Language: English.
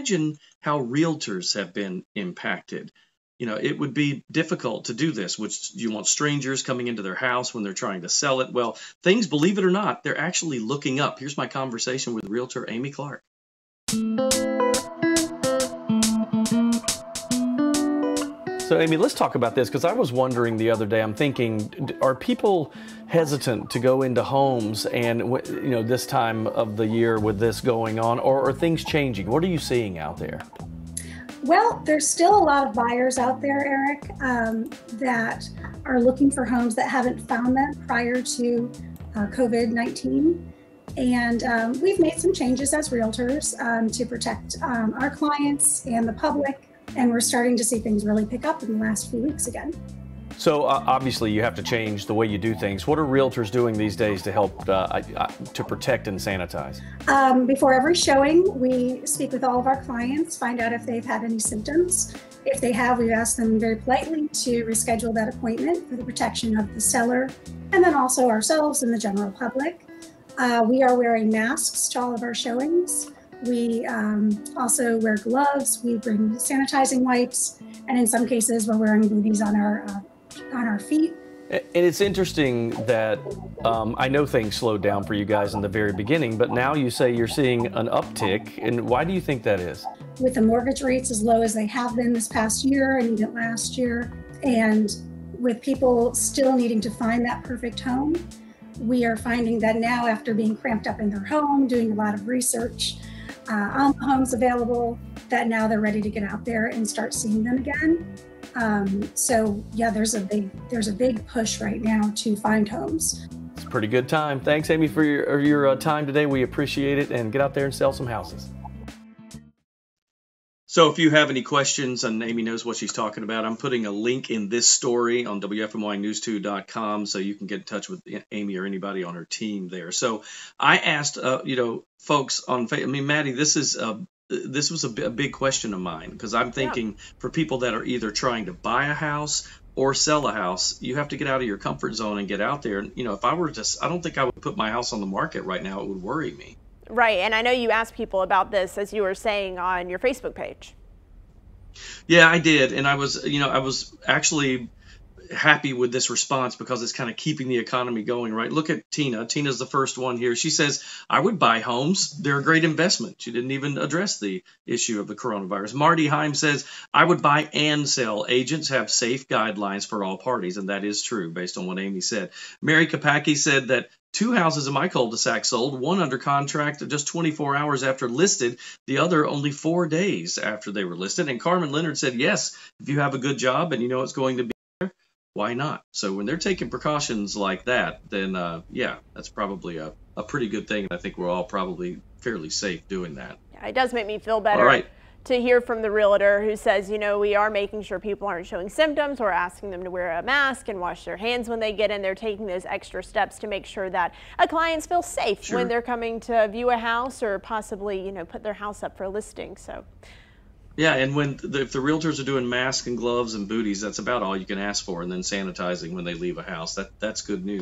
imagine how realtors have been impacted. You know, it would be difficult to do this, which you want strangers coming into their house when they're trying to sell it. Well, things, believe it or not, they're actually looking up. Here's my conversation with realtor Amy Clark. So, Amy, let's talk about this because I was wondering the other day. I'm thinking, are people hesitant to go into homes, and you know, this time of the year with this going on, or are things changing? What are you seeing out there? Well, there's still a lot of buyers out there, Eric, um, that are looking for homes that haven't found them prior to uh, COVID 19. And um, we've made some changes as realtors um, to protect um, our clients and the public and we're starting to see things really pick up in the last few weeks again. So uh, obviously, you have to change the way you do things. What are realtors doing these days to help uh, to protect and sanitize? Um, before every showing, we speak with all of our clients, find out if they've had any symptoms. If they have, we ask them very politely to reschedule that appointment for the protection of the seller and then also ourselves and the general public. Uh, we are wearing masks to all of our showings. We um, also wear gloves. We bring sanitizing wipes, and in some cases, we're wearing booties on our uh, on our feet. And it's interesting that um, I know things slowed down for you guys in the very beginning, but now you say you're seeing an uptick. And why do you think that is? With the mortgage rates as low as they have been this past year and even last year, and with people still needing to find that perfect home, we are finding that now, after being cramped up in their home, doing a lot of research, uh, the homes available that now they're ready to get out there and start seeing them again. Um, so yeah, there's a big there's a big push right now to find homes. It's a pretty good time. Thanks, Amy, for your your uh, time today. We appreciate it, and get out there and sell some houses. So if you have any questions, and Amy knows what she's talking about, I'm putting a link in this story on WFMYnews2.com so you can get in touch with Amy or anybody on her team there. So I asked, uh, you know, folks on, I mean, Maddie, this is a, this was a, big question of mine because I'm thinking yeah. for people that are either trying to buy a house or sell a house, you have to get out of your comfort zone and get out there. And you know, if I were to, I don't think I would put my house on the market right now. It would worry me. Right, and I know you asked people about this as you were saying on your Facebook page. Yeah, I did, and I was, you know, I was actually happy with this response because it's kind of keeping the economy going, right? Look at Tina. Tina's the first one here. She says, I would buy homes. They're a great investment. She didn't even address the issue of the coronavirus. Marty Heim says, I would buy and sell. Agents have safe guidelines for all parties, and that is true based on what Amy said. Mary Kapaki said that Two houses in my cul-de-sac sold, one under contract just 24 hours after listed, the other only four days after they were listed. And Carmen Leonard said, yes, if you have a good job and you know it's going to be there, why not? So when they're taking precautions like that, then uh, yeah, that's probably a, a pretty good thing. And I think we're all probably fairly safe doing that. Yeah, it does make me feel better. All right to hear from the realtor who says, you know, we are making sure people aren't showing symptoms. We're asking them to wear a mask and wash their hands when they get in. They're taking those extra steps to make sure that a clients feel safe sure. when they're coming to view a house or possibly, you know, put their house up for listing. So. Yeah, and when the, if the realtors are doing masks and gloves and booties, that's about all you can ask for, and then sanitizing when they leave a house. That that's good news.